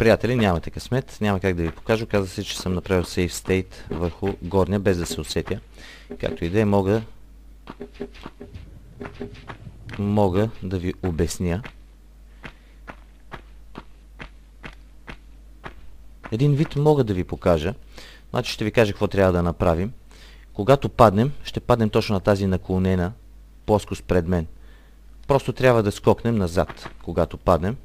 Приятели, нямате късмет, няма как да ви покажа. Каза се, че съм направил Save State върху горния, без да се усетя. Както и да е, мога мога да ви обясня. Един вид мога да ви покажа. Значи ще ви кажа какво трябва да направим. Когато паднем, ще паднем точно на тази наклонена плоскост пред мен. Просто трябва да скокнем назад, когато паднем.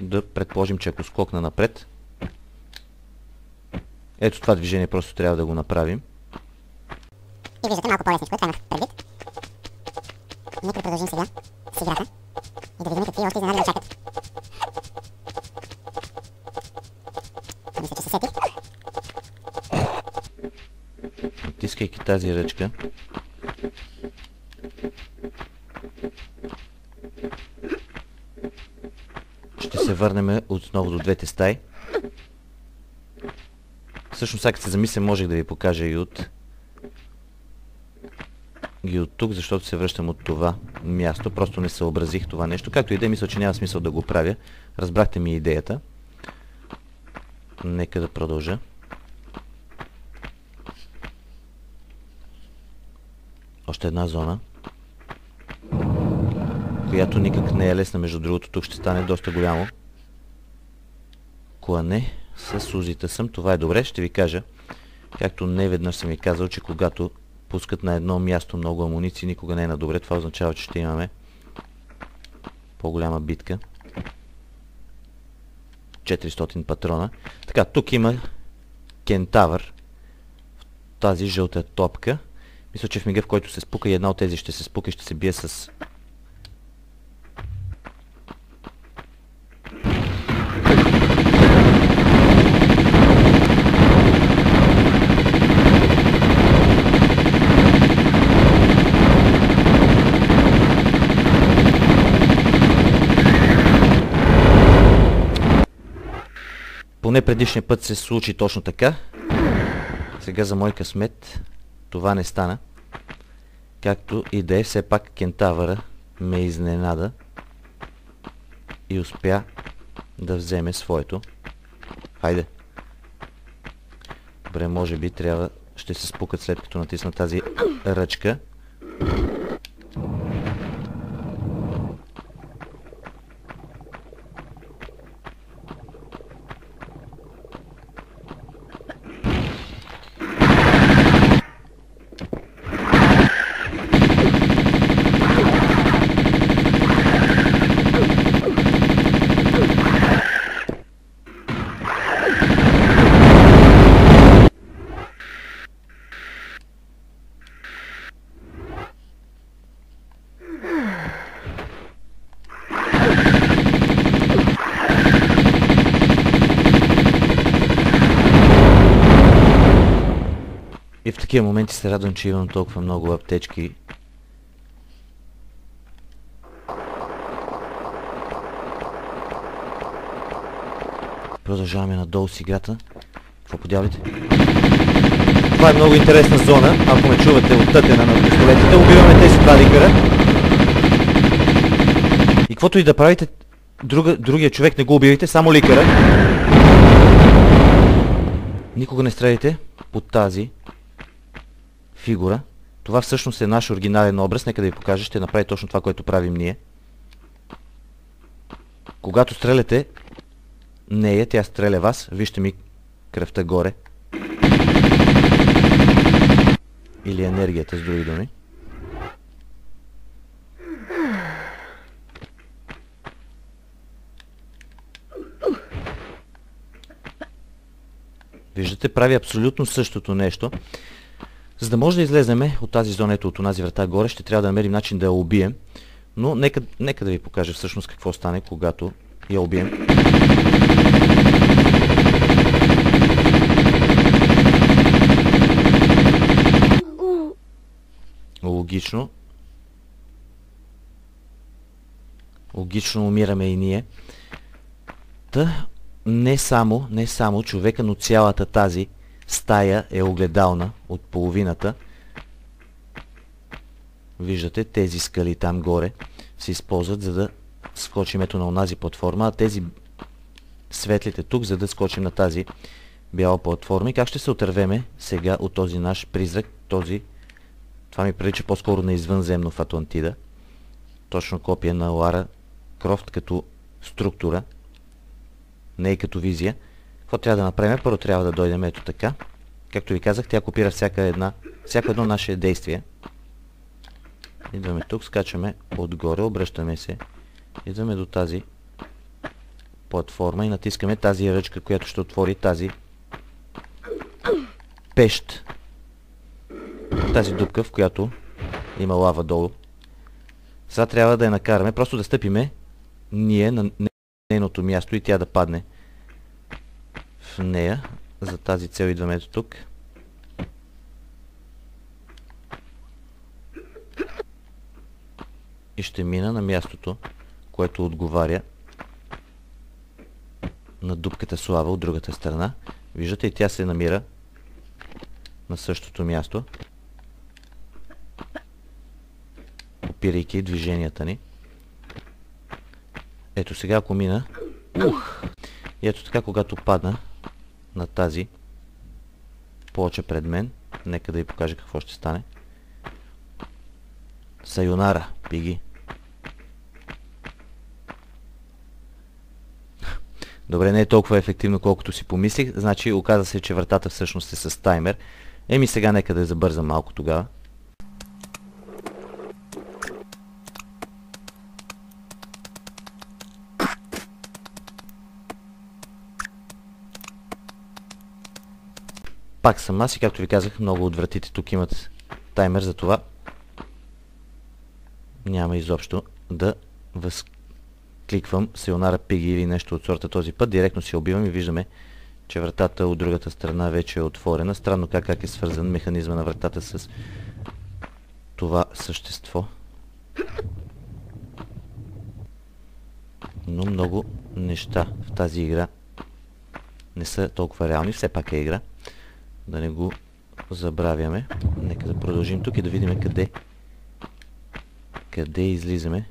Да предположим, че ако скокна напред, ето това движение просто трябва да го направим. И виждате малко по-лесничко, това имах предвид. Нека да продължим сега с играта и да видим какви още изненади ни чакат. Мисля, че се сетих. Натискайки тази ръчка, върнем отново до двете стаи. Всъщност, ако се замисля, можех да ви покажа и от ги от тук, защото се връщам от това място. Просто не съобразих това нещо. Както и да е, мисля, че няма смисъл да го правя. Разбрахте ми идеята. Нека да продължа. Още една зона. Която никак не е лесна, между другото. Тук ще стане доста голямо. Клане с сузите съм. Това е добре. Ще ви кажа. Както не веднъж съм ви казал, че когато пускат на едно място много амуниции, никога не е на добре. Това означава, че ще имаме по-голяма битка. 400 патрона. Така, тук има кентавър в тази жълта топка. Мисля, че в мига, в който се спука и една от тези ще се спука и ще се бие с... Поне предишния път се случи точно така. Сега за мой късмет това не стана. Както и да е, все пак кентавъра ме изненада и успя да вземе своето. Хайде. Добре, може би трябва... Ще се спукат след като натисна тази ръчка. И в такива моменти се радвам, че имам толкова много аптечки. Продължаваме надолу с играта. Какво подявате? Това е много интересна зона. Ако ме чувате от тътена на пистолетите, убиваме тези два ликара. И каквото и да правите, друга, другия човек не го убивайте, само ликара. Никога не стреляйте под тази фигура. Това всъщност е наш оригинален образ. Нека да ви покажа. Ще направи точно това, което правим ние. Когато стреляте нея, тя стреля вас. Вижте ми кръвта горе. Или енергията, с други думи. Виждате, прави абсолютно същото нещо. За да може да излеземе от тази зона, ето от тази врата горе, ще трябва да намерим начин да я убием. Но нека, нека да ви покажа всъщност какво стане, когато я убием. Логично. Логично умираме и ние. Та, не само, не само човека, но цялата тази стая е огледална от половината. Виждате, тези скали там горе се използват, за да скочим ето на онази платформа, а тези светлите тук, за да скочим на тази бяла платформа. И как ще се отървеме сега от този наш призрак, този... Това ми прилича по-скоро на извънземно в Атлантида. Точно копия на Лара Крофт като структура, не и като визия. Какво трябва да направим? Първо трябва да дойдем ето така. Както ви казах, тя копира всяка една, всяко едно наше действие. Идваме тук, скачаме отгоре, обръщаме се. Идваме до тази платформа и натискаме тази ръчка, която ще отвори тази пещ. Тази дупка, в която има лава долу. Сега трябва да я накараме, просто да стъпиме ние на нейното място и тя да падне нея. За тази цел идваме ето тук. И ще мина на мястото, което отговаря на дупката слава от другата страна. Виждате и тя се намира на същото място. Опирайки движенията ни. Ето сега ако мина. Ух! И ето така, когато падна на тази плоча пред мен, нека да ви покажа какво ще стане. Сайонара, пиги. Добре, не е толкова ефективно, колкото си помислих. Значи, оказа се, че вратата всъщност е с таймер. Еми сега нека да я забързам малко тогава. Пак съм аз и както ви казах, много от вратите тук имат таймер, за това няма изобщо да възкликвам Сеонара Пиги или нещо от сорта този път. Директно си убивам и виждаме, че вратата от другата страна вече е отворена. Странно как, как е свързан механизма на вратата с това същество. Но много неща в тази игра не са толкова реални. Все пак е игра да не го забравяме. Нека да продължим тук и да видим къде къде излизаме.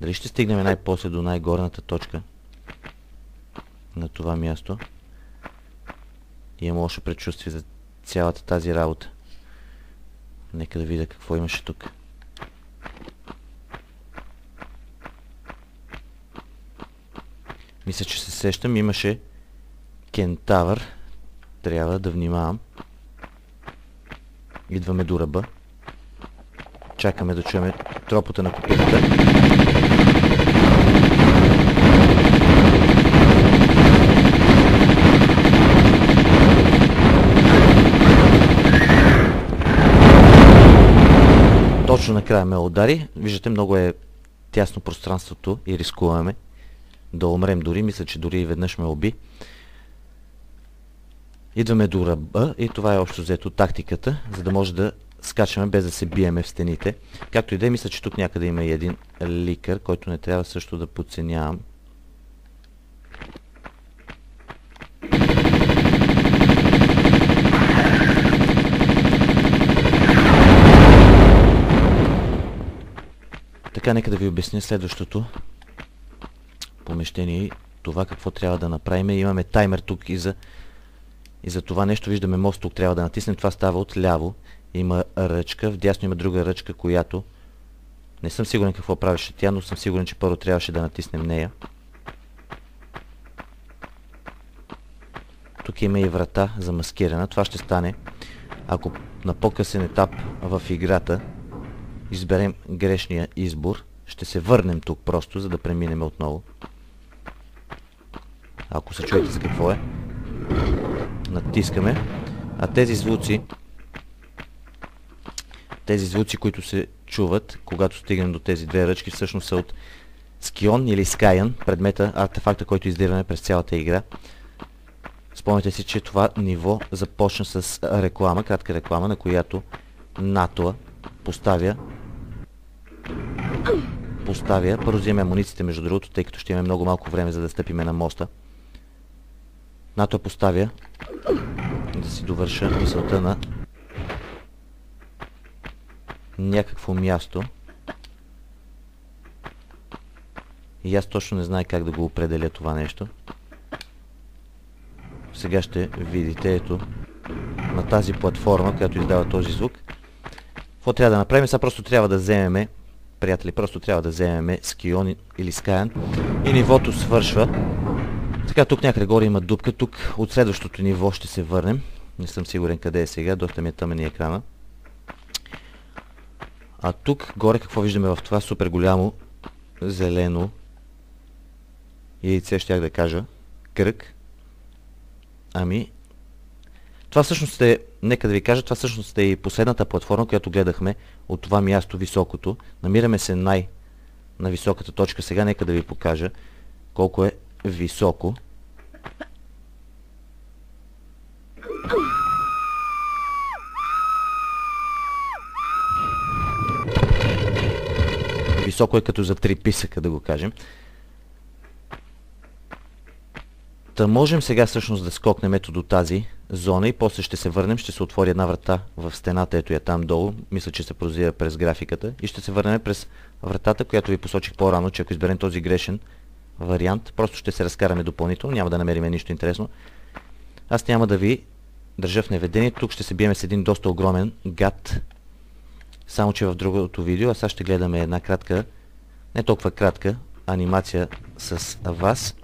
Дали ще стигнем най-после до най-горната точка на това място. Имам лошо предчувствие за цялата тази работа. Нека да видя какво имаше тук. Мисля, че се сещам. Имаше кентавър трябва да внимавам. Идваме до ръба. Чакаме да чуем тропота на копитата. Точно накрая ме удари. Виждате, много е тясно пространството и рискуваме да умрем дори. Мисля, че дори и веднъж ме уби. Идваме до ръба и това е общо взето тактиката, за да може да скачаме без да се биеме в стените. Както и да е, мисля, че тук някъде има и един ликър, който не трябва също да подценявам. Така, нека да ви обясня следващото помещение и това какво трябва да направим. Имаме таймер тук и за и за това нещо виждаме мост, тук трябва да натиснем. Това става от ляво. Има ръчка, вдясно има друга ръчка, която... Не съм сигурен какво правеше тя, но съм сигурен, че първо трябваше да натиснем нея. Тук има и врата замаскирана. Това ще стане, ако на по-късен етап в играта изберем грешния избор. Ще се върнем тук просто, за да преминем отново. Ако се чуете за какво е натискаме, а тези звуци, тези звуци, които се чуват, когато стигнем до тези две ръчки, всъщност са от Скион или Скайън, предмета, артефакта, който издираме през цялата игра. Спомняте си, че това ниво започна с реклама, кратка реклама, на която НАТО поставя поставя, първо вземем амунициите между другото, тъй като ще имаме много малко време за да стъпиме на моста. НАТО поставя да си довърша мисълта на някакво място. И аз точно не знае как да го определя това нещо. сега ще видите, ето, на тази платформа, която издава този звук. Какво трябва да направим? Сега просто трябва да вземеме, приятели, просто трябва да вземеме Скион или Скаян и нивото свършва. Така, тук някъде горе има дупка, тук от следващото ниво ще се върнем. Не съм сигурен къде е сега, доста ми е тъмен екрана. А тук горе какво виждаме в това супер голямо зелено яйце, щях да кажа, кръг. Ами, това всъщност е, нека да ви кажа, това всъщност е и последната платформа, която гледахме от това място, високото. Намираме се най- на високата точка. Сега нека да ви покажа колко е високо. Високо е като за три писъка, да го кажем. Та можем сега всъщност да скокнем ето до тази зона и после ще се върнем, ще се отвори една врата в стената, ето я там долу, мисля, че се прозира през графиката и ще се върнем през вратата, която ви посочих по-рано, че ако изберем този грешен вариант, просто ще се разкараме допълнително, няма да намерим нищо интересно. Аз няма да ви държа в неведение, тук ще се биеме с един доста огромен гад, само че в другото видео, а сега ще гледаме една кратка, не толкова кратка, анимация с вас,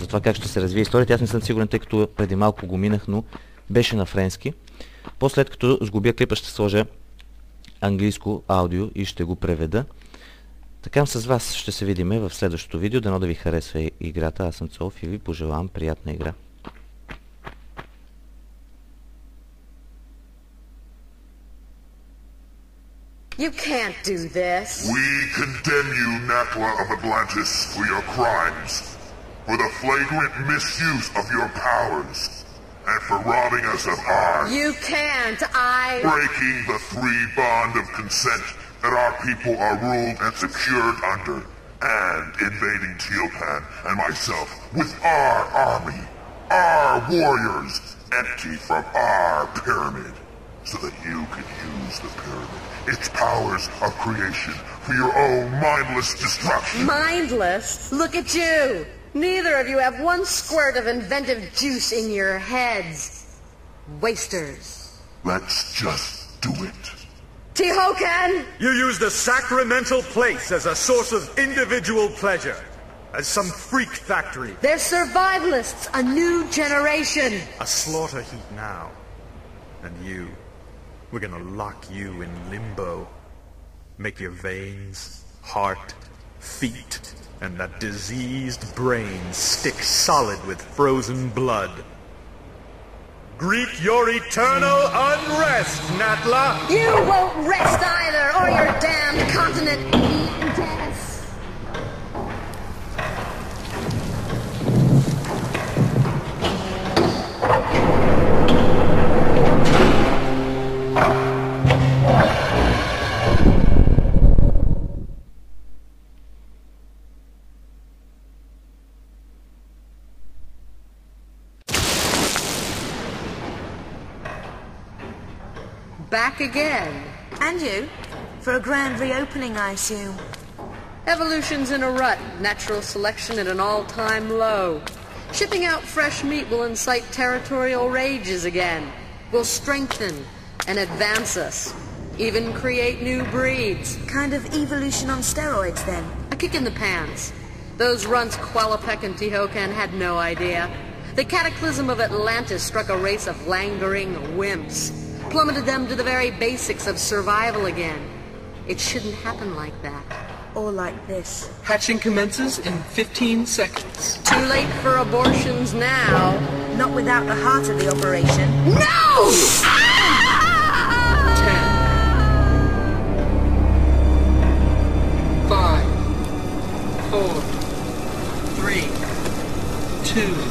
за това как ще се развие историята. Аз не съм сигурен, тъй като преди малко го минах, но беше на френски. После като сгубя клипа ще сложа английско аудио и ще го преведа. Така с вас ще се видиме в следващото видео. Дано да ви харесва играта. Аз съм Цолф и ви пожелавам приятна игра. You can't do this. We condemn you, Nakla of Atlantis, for your crimes, for the flagrant misuse of your powers, and for robbing us of ours, You can't. I. breaking the three bond of consent that our people are ruled and secured under, and invading Teopan and myself with our army, our warriors, empty from our pyramid, so that you can use the its powers of creation, for your own mindless destruction. Mindless? Look at you. Neither of you have one squirt of inventive juice in your heads. Wasters. Let's just do it. Tihokan! You use the sacramental place as a source of individual pleasure, as some freak factory, They're survivalists, a new generation. a slaughter heap now. And you, we're gonna lock you in limbo. Make your veins, heart, feet, and that diseased brain stick solid with frozen blood. Greet your eternal unrest, Natla! You won't rest either, or your damned continent Back again. And you? For a grand reopening, I assume. Evolution's in a rut, natural selection at an all-time low. Shipping out fresh meat will incite territorial rages again, will strengthen and advance us, even create new breeds. Kind of evolution on steroids, then. A kick in the pants. Those runts Qualapec and Tihocan had no idea. The cataclysm of Atlantis struck a race of languoring wimps, plummeted them to the very basics of survival again. It shouldn't happen like that. Or like this. Hatching commences in 15 seconds. Too late for abortions now. Not without the heart of the operation. No! 10, 5, 4, 3, 2,